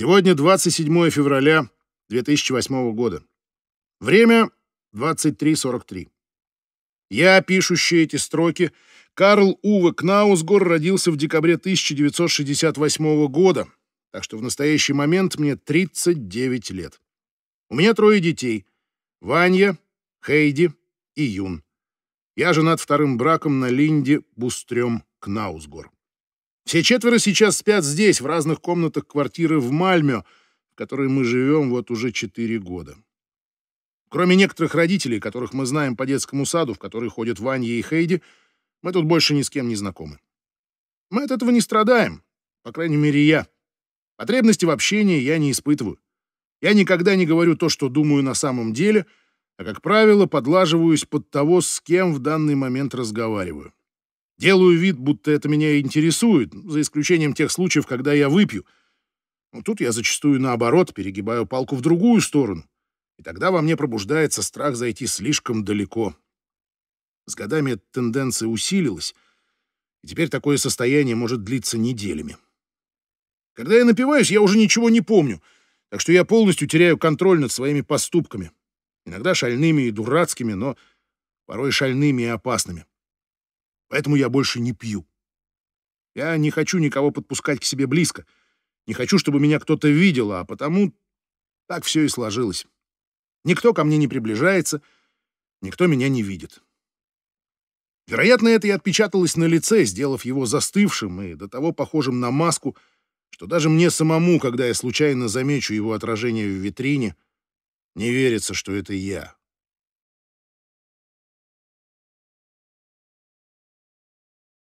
Сегодня 27 февраля 2008 года. Время 23.43. Я, пишущий эти строки, Карл Уве Кнаусгор родился в декабре 1968 года, так что в настоящий момент мне 39 лет. У меня трое детей — Ваня, Хейди и Юн. Я женат вторым браком на Линде Бустрем Кнаусгор. Все четверо сейчас спят здесь, в разных комнатах квартиры в Мальме, в которой мы живем вот уже четыре года. Кроме некоторых родителей, которых мы знаем по детскому саду, в который ходят Ваня и Хейди, мы тут больше ни с кем не знакомы. Мы от этого не страдаем, по крайней мере, я. Потребности в общении я не испытываю. Я никогда не говорю то, что думаю на самом деле, а, как правило, подлаживаюсь под того, с кем в данный момент разговариваю. Делаю вид, будто это меня интересует, за исключением тех случаев, когда я выпью. Но тут я зачастую наоборот перегибаю палку в другую сторону, и тогда во мне пробуждается страх зайти слишком далеко. С годами эта тенденция усилилась, и теперь такое состояние может длиться неделями. Когда я напиваюсь, я уже ничего не помню, так что я полностью теряю контроль над своими поступками. Иногда шальными и дурацкими, но порой шальными и опасными. Поэтому я больше не пью. Я не хочу никого подпускать к себе близко. Не хочу, чтобы меня кто-то видел, а потому так все и сложилось. Никто ко мне не приближается, никто меня не видит. Вероятно, это и отпечаталось на лице, сделав его застывшим и до того похожим на маску, что даже мне самому, когда я случайно замечу его отражение в витрине, не верится, что это я.